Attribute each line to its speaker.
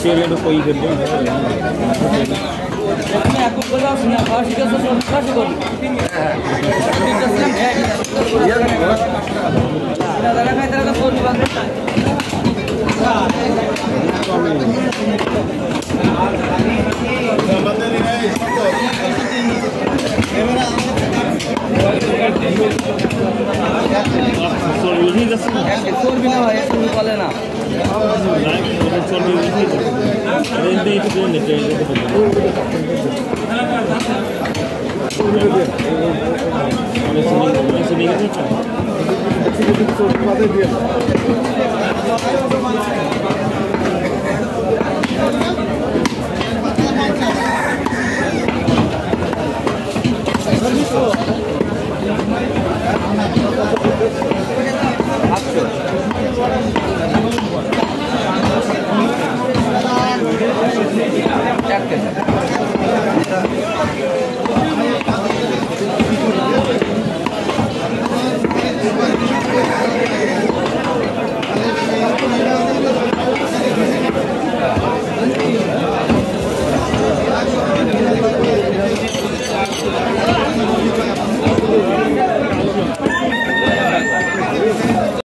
Speaker 1: Cheio do coi gede. চর্বি উঠে গেছে না
Speaker 2: চর্বি না ভাই একটু বলে না
Speaker 1: চর্বি উঠে গেছে